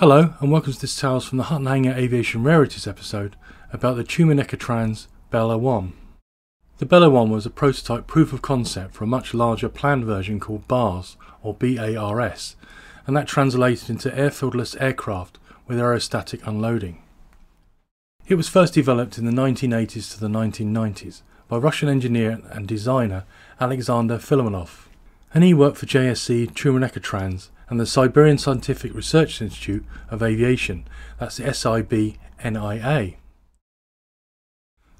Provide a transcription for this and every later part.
Hello, and welcome to this Tales from the Hut and Hangar Aviation Rarities episode about the Tumenecotrans Bella 1. The Bella 1 was a prototype proof of concept for a much larger planned version called BARS, or BARS, and that translated into airfieldless aircraft with aerostatic unloading. It was first developed in the 1980s to the 1990s by Russian engineer and designer Alexander Filimonov, and he worked for JSC Tumenecotrans and the Siberian Scientific Research Institute of Aviation, that's the SIBNIA.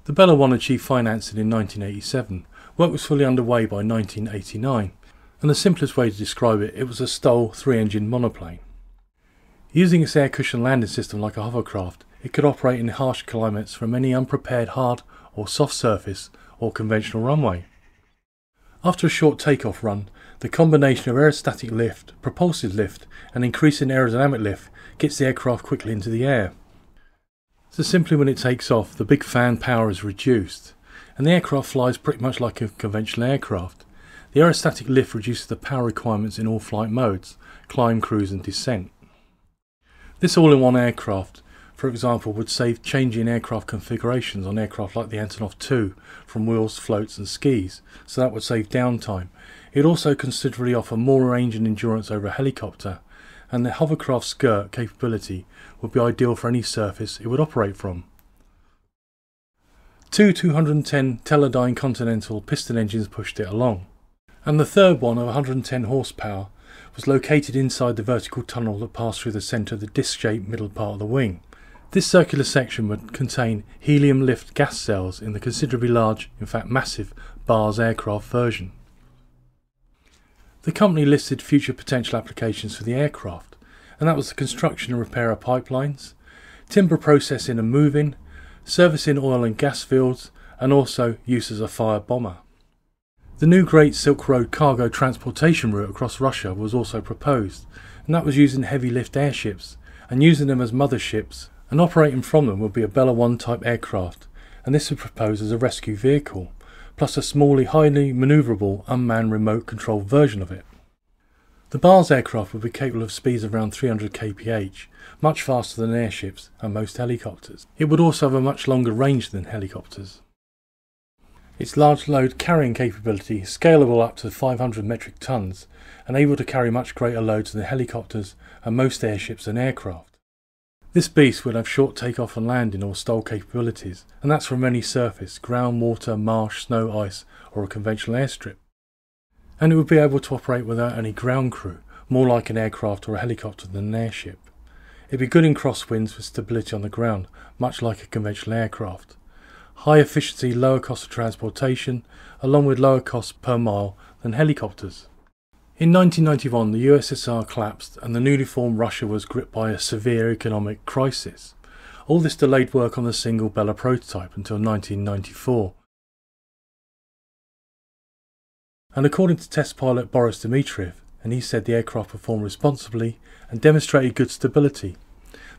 The Bella 1 achieved financing in 1987. Work was fully underway by 1989, and the simplest way to describe it, it was a STOL three engine monoplane. Using its air cushion landing system like a hovercraft, it could operate in harsh climates from any unprepared hard or soft surface or conventional runway. After a short takeoff run, the combination of aerostatic lift, propulsive lift, and increasing aerodynamic lift gets the aircraft quickly into the air. So simply when it takes off, the big fan power is reduced, and the aircraft flies pretty much like a conventional aircraft. The aerostatic lift reduces the power requirements in all flight modes, climb, cruise and descent. This all-in-one aircraft for example, would save changing aircraft configurations on aircraft like the Antonov 2 from wheels, floats, and skis, so that would save downtime. It also considerably offer more range and endurance over a helicopter, and the hovercraft skirt capability would be ideal for any surface it would operate from. Two 210 Teledyne Continental piston engines pushed it along, and the third one of 110 horsepower was located inside the vertical tunnel that passed through the centre of the disc-shaped middle part of the wing. This circular section would contain helium lift gas cells in the considerably large, in fact massive, BARS aircraft version. The company listed future potential applications for the aircraft, and that was the construction and repair of pipelines, timber processing and moving, servicing oil and gas fields, and also use as a fire bomber. The new Great Silk Road cargo transportation route across Russia was also proposed, and that was using heavy lift airships and using them as motherships and operating from them would be a Bella 1 type aircraft, and this was proposed as a rescue vehicle, plus a small, highly manoeuvrable, unmanned remote controlled version of it. The BARS aircraft would be capable of speeds of around 300 kph, much faster than airships and most helicopters. It would also have a much longer range than helicopters. Its large load carrying capability, scalable up to 500 metric tons, and able to carry much greater loads than helicopters and most airships and aircraft. This beast would have short takeoff and landing or STOL capabilities, and that's from any surface ground, water, marsh, snow, ice, or a conventional airstrip. And it would be able to operate without any ground crew, more like an aircraft or a helicopter than an airship. It'd be good in crosswinds for stability on the ground, much like a conventional aircraft. High efficiency, lower cost of transportation, along with lower cost per mile than helicopters. In 1991, the USSR collapsed and the newly formed Russia was gripped by a severe economic crisis. All this delayed work on the single Bella prototype until 1994. And according to test pilot Boris Dmitriev, and he said the aircraft performed responsibly and demonstrated good stability.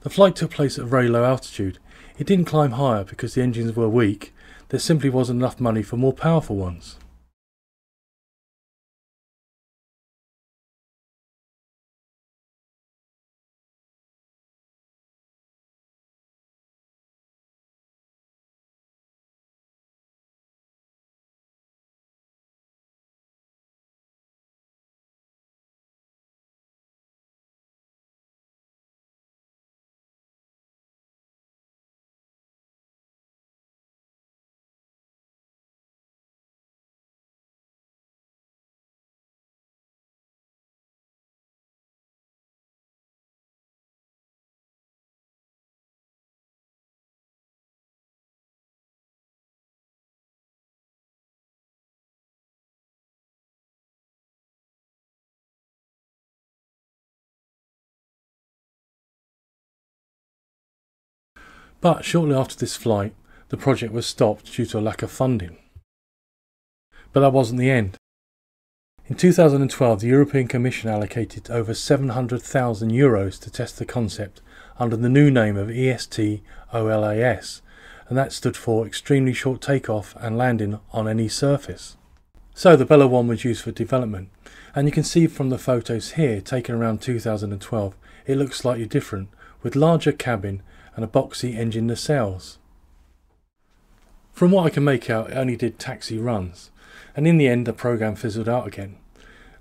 The flight took place at a very low altitude. It didn't climb higher because the engines were weak. There simply wasn't enough money for more powerful ones. But shortly after this flight, the project was stopped due to a lack of funding. But that wasn't the end. In 2012, the European Commission allocated over 700,000 euros to test the concept under the new name of EST OLAS, and that stood for Extremely Short Takeoff and Landing on Any Surface. So the Bella 1 was used for development, and you can see from the photos here taken around 2012, it looks slightly different, with larger cabin and a boxy engine nacelles. From what I can make out, it only did taxi runs, and in the end the program fizzled out again.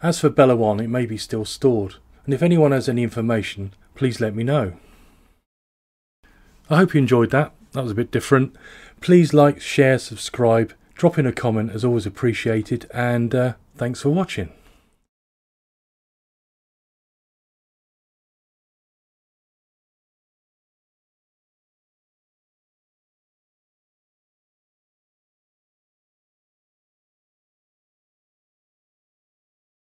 As for Bella 1, it may be still stored, and if anyone has any information, please let me know. I hope you enjoyed that. That was a bit different. Please like, share, subscribe, drop in a comment as always appreciated, and uh, thanks for watching.